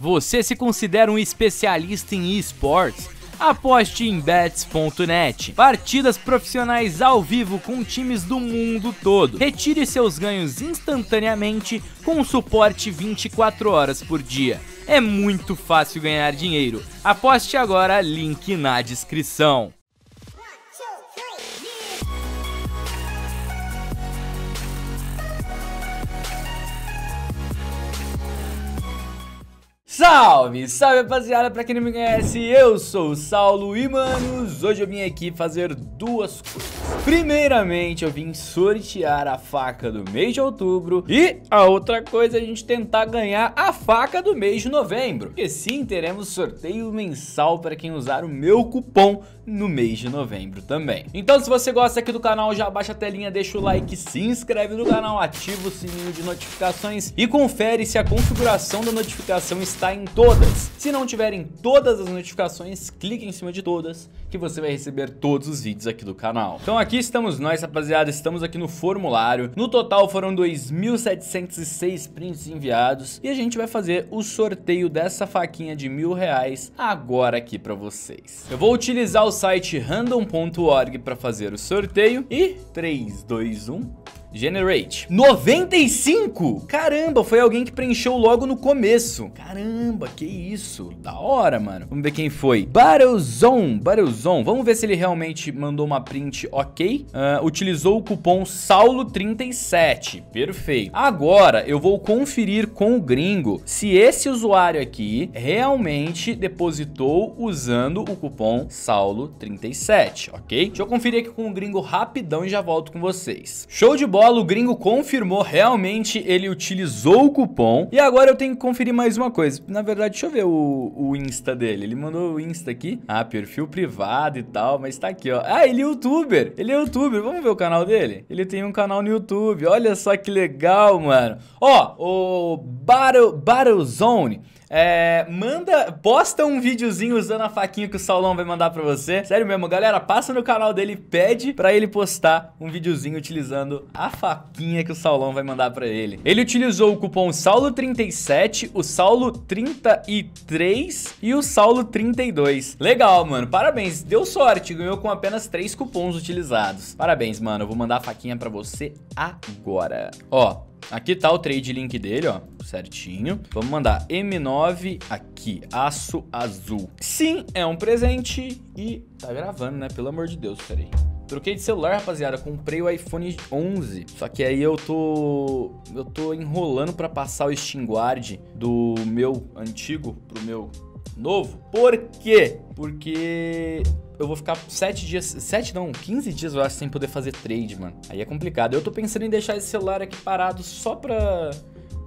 Você se considera um especialista em esportes? Aposte em bets.net. Partidas profissionais ao vivo com times do mundo todo. Retire seus ganhos instantaneamente com suporte 24 horas por dia. É muito fácil ganhar dinheiro. Aposte agora, link na descrição. Salve, salve rapaziada, pra quem não me conhece, eu sou o Saulo e manos, hoje eu vim aqui fazer duas coisas. Primeiramente eu vim sortear a faca do mês de outubro e a outra coisa é a gente tentar ganhar a faca do mês de novembro. Porque sim, teremos sorteio mensal para quem usar o meu cupom no mês de novembro também Então se você gosta aqui do canal, já baixa a telinha, deixa o like, se inscreve no canal, ativa o sininho de notificações e confere se a configuração da notificação está em todas. Se não tiverem todas as notificações, clique em cima de todas que você vai receber todos os vídeos aqui do canal. Então aqui estamos nós, rapaziada, estamos aqui no formulário. No total foram 2.706 prints enviados e a gente vai fazer o sorteio dessa faquinha de mil reais agora aqui para vocês. Eu vou utilizar o site random.org para fazer o sorteio e 3, 2, 1... Generate. 95? Caramba, foi alguém que preencheu logo no começo. Caramba, que isso. Da hora, mano. Vamos ver quem foi. Battlezone. Battlezone. Vamos ver se ele realmente mandou uma print ok. Uh, utilizou o cupom Saulo37. Perfeito. Agora, eu vou conferir com o gringo se esse usuário aqui realmente depositou usando o cupom Saulo37, ok? Deixa eu conferir aqui com o gringo rapidão e já volto com vocês. Show de bola bola, o gringo confirmou, realmente ele utilizou o cupom. E agora eu tenho que conferir mais uma coisa. Na verdade, deixa eu ver o, o Insta dele. Ele mandou o Insta aqui. Ah, perfil privado e tal, mas tá aqui, ó. Ah, ele é youtuber. Ele é youtuber. Vamos ver o canal dele? Ele tem um canal no YouTube. Olha só que legal, mano. Ó, o Battle, Battlezone é, manda, posta um videozinho usando a faquinha que o Saulão vai mandar pra você. Sério mesmo, galera, passa no canal dele e pede pra ele postar um videozinho utilizando a faquinha que o Saulão vai mandar pra ele. Ele utilizou o cupom Saulo37, o Saulo33 e o Saulo32. Legal, mano, parabéns, deu sorte, ganhou com apenas três cupons utilizados. Parabéns, mano, eu vou mandar a faquinha pra você agora. Ó, Aqui tá o trade link dele, ó, certinho. Vamos mandar M9 aqui, aço azul. Sim, é um presente e tá gravando, né? Pelo amor de Deus, peraí. Troquei de celular, rapaziada, comprei o iPhone 11. Só que aí eu tô eu tô enrolando para passar o Steam Guard do meu antigo pro meu novo. Por quê? Porque eu vou ficar 7 dias, 7 não, 15 dias eu acho sem poder fazer trade, mano. Aí é complicado. Eu tô pensando em deixar esse celular aqui parado só pra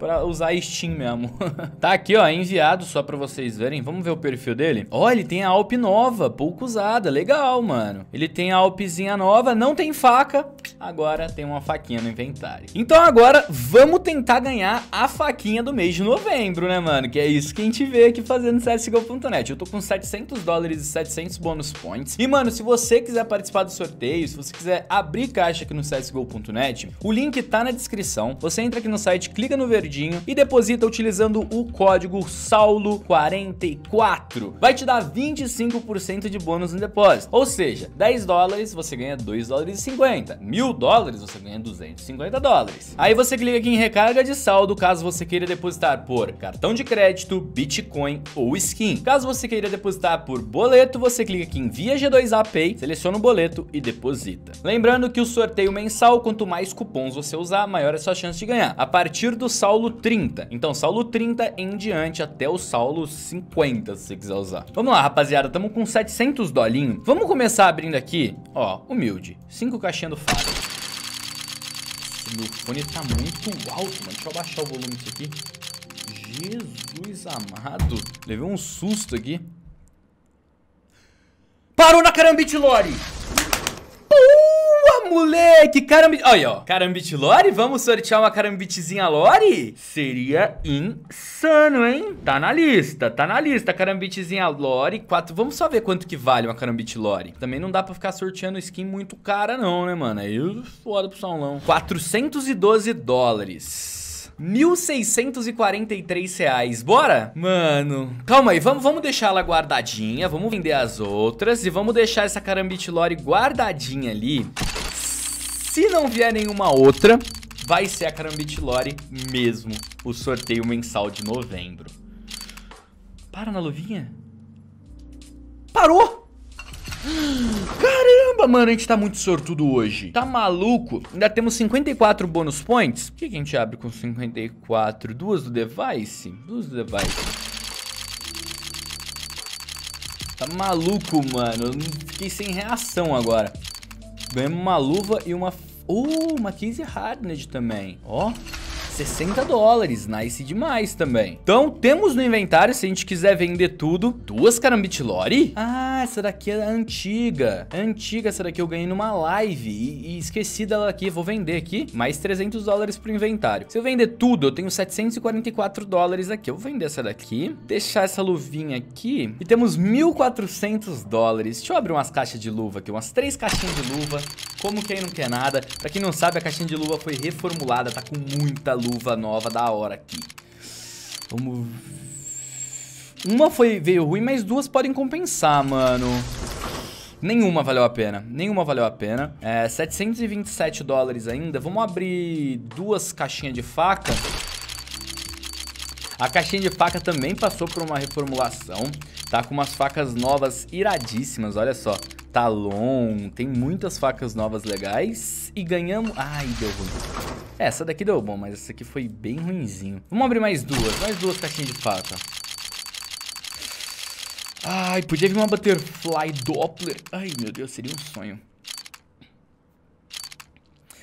pra usar Steam mesmo. tá aqui, ó, enviado só pra vocês verem. Vamos ver o perfil dele? Ó, ele tem a Alp nova, pouco usada. Legal, mano. Ele tem a Alpzinha nova, não tem faca. Agora tem uma faquinha no inventário. Então agora vamos tentar ganhar a faquinha do mês de novembro, né, mano? Que é isso que a gente vê aqui fazendo CSGO.net. Eu tô com 700 dólares e 700 bônus points. E, mano, se você quiser participar do sorteio, se você quiser abrir caixa aqui no CSGO.net, o link tá na descrição. Você entra aqui no site, clica no verdinho verdinho e deposita utilizando o código SAULO44. Vai te dar 25% de bônus no depósito. Ou seja, 10 dólares você ganha 2 dólares e 50. Mil dólares você ganha 250 dólares. Aí você clica aqui em recarga de saldo caso você queira depositar por cartão de crédito, Bitcoin ou skin. Caso você queira depositar por boleto, você clica aqui em Via G2A Pay, seleciona o boleto e deposita. Lembrando que o sorteio mensal, quanto mais cupons você usar, maior é a sua chance de ganhar. A partir do saldo Saulo 30. Então, Saulo 30 em diante até o Saulo 50, se você quiser usar. Vamos lá, rapaziada. Estamos com 700 dolinhos. Vamos começar abrindo aqui, ó, humilde. 5 caixinhas do. Esse meu fone tá muito alto, mano. Deixa eu abaixar o volume disso aqui. Jesus amado. Levei um susto aqui. Parou na carambite, Lore! Moleque! Carambit... Olha, ó. Carambit Lore? Vamos sortear uma carambitezinha Lore? Seria insano, hein? Tá na lista, tá na lista. Carambitezinha Lore. Quatro... Vamos só ver quanto que vale uma carambit Lore. Também não dá pra ficar sorteando skin muito cara não, né, mano? Aí foda pro salão. 412 dólares. 1.643 reais. Bora? Mano, calma aí, vamos, vamos deixar ela guardadinha, vamos vender as outras e vamos deixar essa Karambit Lore guardadinha ali. Se não vier nenhuma outra, vai ser a Karambit Lore mesmo, o sorteio mensal de novembro. Para na luvinha. Parou! Caramba, mano, a gente tá muito sortudo hoje. Tá maluco? Ainda temos 54 bônus points. O que, que a gente abre com 54? Duas do device? Duas do device. Tá maluco, mano. Eu fiquei sem reação agora. Ganhamos uma luva e uma... Uh, uma case hardened também. Ó. 60 dólares, nice demais também. Então, temos no inventário, se a gente quiser vender tudo, duas Karambit Lore. Ah, essa daqui é antiga. Antiga essa daqui, eu ganhei numa live e, e, esqueci dela aqui. Vou vender aqui, mais 300 dólares pro inventário. Se eu vender tudo, eu tenho 744 dólares aqui. Eu vou vender essa daqui, deixar essa luvinha aqui e temos 1.400 dólares. Deixa eu abrir umas caixas de luva aqui, umas três caixinhas de luva. Como quem não quer nada. Pra quem não sabe, a caixinha de luva foi reformulada, tá com muita luva nova da hora aqui. Vamos... Uma foi, veio ruim, mas duas podem compensar, mano. Nenhuma valeu a pena. Nenhuma valeu a pena. É, 727 dólares ainda. Vamos abrir duas caixinhas de faca. A caixinha de faca também passou por uma reformulação. Tá com umas facas novas iradíssimas, olha só. Talon, tem muitas facas novas legais. E ganhamos... Ai, deu ruim. É, essa daqui deu bom, mas essa aqui foi bem ruinzinho. Vamos abrir mais duas, mais duas caixinhas de faca. Ai, podia vir uma Butterfly Doppler. Ai, meu Deus, seria um sonho.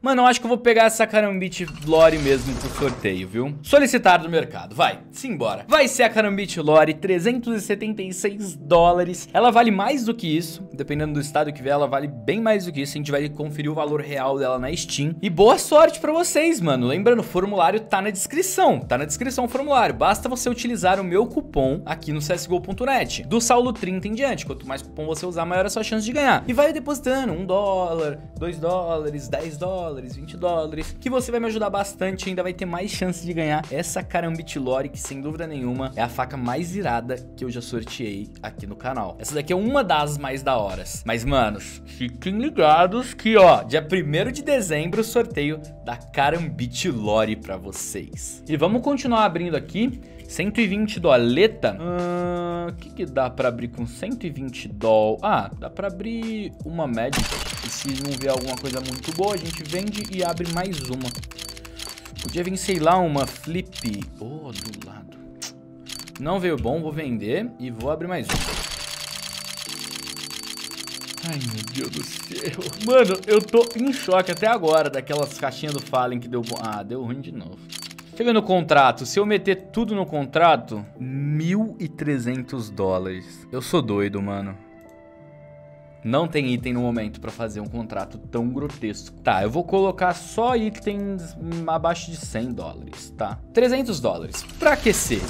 Mano, eu acho que eu vou pegar essa Karambit Lore mesmo pro sorteio, viu? Solicitar do mercado, vai, simbora. Vai ser a Karambit Lore, 376 dólares. Ela vale mais do que isso, dependendo do estado que vier, ela vale bem mais do que isso. A gente vai conferir o valor real dela na Steam. E boa sorte pra vocês, mano. Lembrando, o formulário tá na descrição, tá na descrição o formulário. Basta você utilizar o meu cupom aqui no csgo.net, do Saulo 30 em diante. Quanto mais cupom você usar, maior a sua chance de ganhar. E vai depositando, 1 dólar, 2 dólares, 10 dólares dólares, 20 dólares, que você vai me ajudar bastante, ainda vai ter mais chance de ganhar essa Karambit Lore, que sem dúvida nenhuma é a faca mais irada que eu já sorteei aqui no canal. Essa daqui é uma das mais da horas. Mas, manos, fiquem ligados que, ó, dia 1 de dezembro, sorteio da Karambit Lore pra vocês. E vamos continuar abrindo aqui. 120 doleta. O uh, que, que dá pra abrir com 120 doll? Ah, dá pra abrir uma média. E se não vier alguma coisa muito boa, a gente vende e abre mais uma. Podia vir, sei lá, uma flip. Oh, do lado. Não veio bom, vou vender e vou abrir mais uma. Ai, meu Deus do céu. Mano, eu tô em choque até agora daquelas caixinhas do Fallen que deu bom. Ah, deu ruim de novo. Chega no contrato. Se eu meter tudo no contrato, 1.300 dólares. Eu sou doido, mano. Não tem item no momento pra fazer um contrato tão grotesco. Tá, eu vou colocar só itens abaixo de 100 dólares, tá? 300 dólares. Pra aquecer.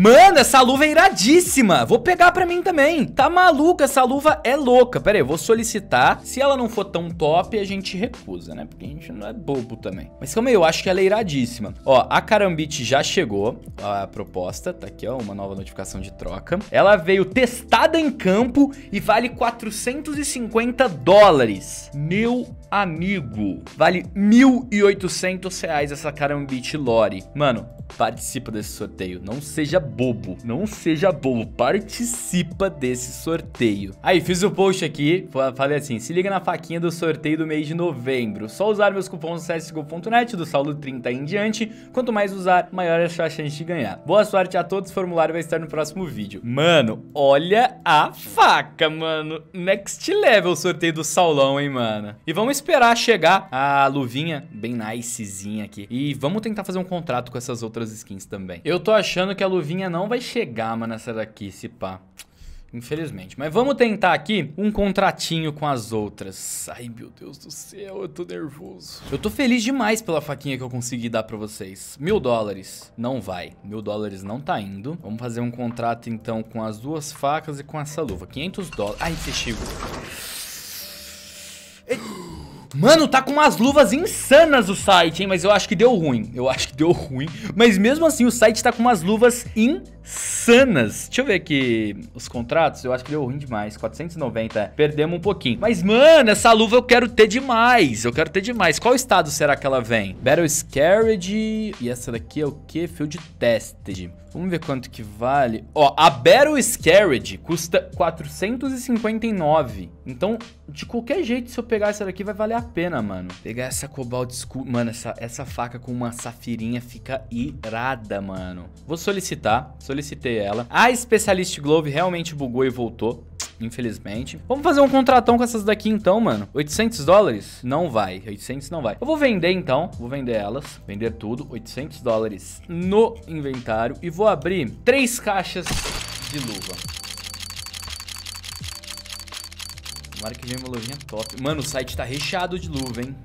Mano, essa luva é iradíssima. Vou pegar pra mim também. Tá maluco, essa luva é louca. Pera aí, eu vou solicitar. Se ela não for tão top, a gente recusa, né? Porque a gente não é bobo também. Mas calma aí, eu acho que ela é iradíssima. Ó, a Karambit já chegou, a proposta. Tá aqui, ó, uma nova notificação de troca. Ela veio testada em campo e vale 450 dólares. Meu amigo, vale 1.800 reais essa Karambit Lore. Mano, participa desse sorteio. Não seja bobo. Não seja bobo. Participa desse sorteio. Aí, fiz o post aqui. Falei assim, se liga na faquinha do sorteio do mês de novembro. Só usar meus cupons csgo.net, do Saulo 30 em diante. Quanto mais usar, maior é a sua chance de ganhar. Boa sorte a todos. O formulário vai estar no próximo vídeo. Mano, olha a faca, mano. Next level o sorteio do Saulão, hein, mano. E vamos esperar chegar a luvinha bem nicezinha aqui. E vamos tentar fazer um contrato com essas outras skins também. Eu tô achando que a luvinha não vai chegar, mano, nessa daqui, se pá. Infelizmente. Mas vamos tentar aqui um contratinho com as outras. Ai, meu Deus do céu, eu tô nervoso. Eu tô feliz demais pela faquinha que eu consegui dar pra vocês. Mil dólares. Não vai. Mil dólares não tá indo. Vamos fazer um contrato, então, com as duas facas e com essa luva. 500 dólares. Ai, festivo. Mano, tá com umas luvas insanas o site, hein? Mas eu acho que deu ruim. Eu acho que deu ruim. Mas mesmo assim, o site tá com umas luvas insanas. Deixa eu ver aqui os contratos. Eu acho que deu ruim demais. 490. Perdemos um pouquinho. Mas, mano, essa luva eu quero ter demais. Eu quero ter demais. Qual estado será que ela vem? Battle Scarred. E essa daqui é o que? Field Tested. Vamos ver quanto que vale. Ó, a Battle Scarred custa 459. Então, de qualquer jeito, se eu pegar essa daqui, vai valer a pena, mano. Pegar essa Cobalt Skull... Mano, essa, essa faca com uma safirinha fica irada, mano. Vou solicitar. Solicitei ela. A Specialist Glove realmente bugou e voltou infelizmente. Vamos fazer um contratão com essas daqui então, mano. 800 dólares? Não vai, 800 não vai. Eu vou vender então, vou vender elas, vender tudo, 800 dólares no inventário e vou abrir três caixas de luva. Tomara que venha uma luvinha top. Mano, o site tá recheado de luva, hein?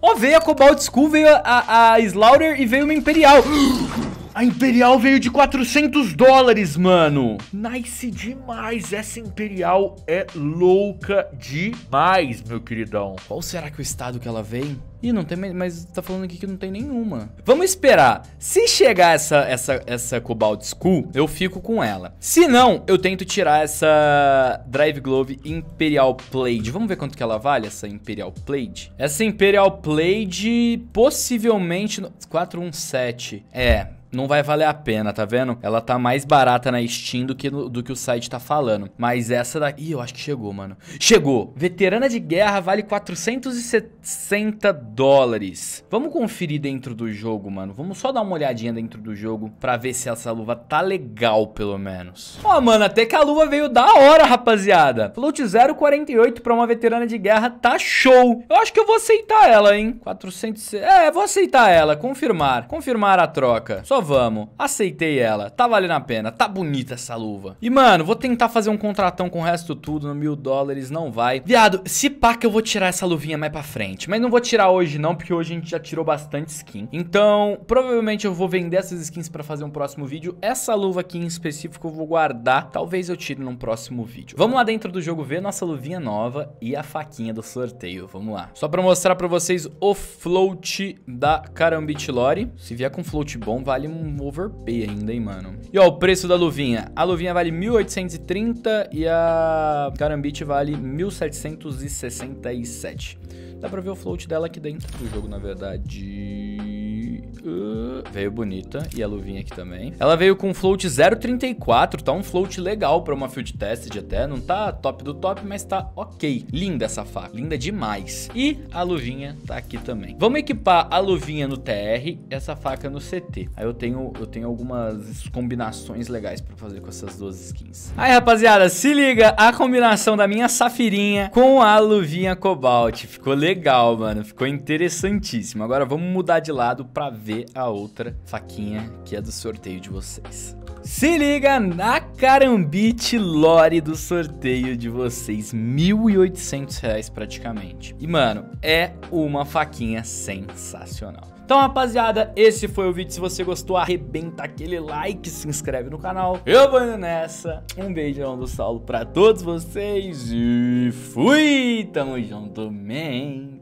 Ó, oh, veio a Cobalt School, veio a, a, a Slaughter e veio uma Imperial. A Imperial veio de 400 dólares, mano. Nice demais. Essa Imperial é louca demais, meu queridão. Qual será que é o estado que ela vem? Ih, não tem, mas tá falando aqui que não tem nenhuma. Vamos esperar. Se chegar essa, essa, essa Cobalt School, eu fico com ela. Se não, eu tento tirar essa Drive Glove Imperial Plate. Vamos ver quanto que ela vale, essa Imperial Plate. Essa Imperial Plate, possivelmente... 417. É, não vai valer a pena, tá vendo? Ela tá mais barata na Steam do que, no, do que o site tá falando. Mas essa daqui, eu acho que chegou, mano. Chegou! Veterana de guerra vale 460 dólares. Vamos conferir dentro do jogo, mano. Vamos só dar uma olhadinha dentro do jogo pra ver se essa luva tá legal, pelo menos. Ó, oh, mano, até que a luva veio da hora, rapaziada. Float 0,48 pra uma veterana de guerra tá show. Eu acho que eu vou aceitar ela, hein? 400... É, vou aceitar ela. Confirmar. Confirmar a troca. Só vamos. Aceitei ela. Tá valendo a pena. Tá bonita essa luva. E, mano, vou tentar fazer um contratão com o resto tudo no mil dólares. Não vai. Viado, se pá que eu vou tirar essa luvinha mais pra frente. Mas não vou tirar hoje não, porque hoje a gente já tirou bastante skin. Então, provavelmente eu vou vender essas skins pra fazer um próximo vídeo. Essa luva aqui em específico eu vou guardar. Talvez eu tire num próximo vídeo. Vamos lá dentro do jogo ver nossa luvinha nova e a faquinha do sorteio. Vamos lá. Só pra mostrar pra vocês o float da Carambit Lore. Se vier com float bom, vale um overpay ainda, hein, mano. E ó, o preço da luvinha. A luvinha vale 1.830 e a Carambit vale 1.767. Dá pra ver o float dela aqui dentro do jogo, na verdade. Uh, veio bonita. E a luvinha aqui também. Ela veio com float 0.34. Tá um float legal pra uma field tested até. Não tá top do top, mas tá ok. Linda essa faca. Linda demais. E a luvinha tá aqui também. Vamos equipar a luvinha no TR e essa faca no CT. Aí eu tenho, eu tenho algumas combinações legais pra fazer com essas duas skins. Aí, rapaziada, se liga a combinação da minha safirinha com a luvinha cobalt. Ficou legal, mano. Ficou interessantíssimo. Agora vamos mudar de lado pra ver a outra faquinha que é do sorteio de vocês. Se liga na carambite lore do sorteio de vocês, R$ 1.800 praticamente. E mano, é uma faquinha sensacional. Então, rapaziada, esse foi o vídeo. Se você gostou, arrebenta aquele like, se inscreve no canal. Eu vou indo nessa. Um beijão do Saulo pra todos vocês e fui! Tamo junto, man!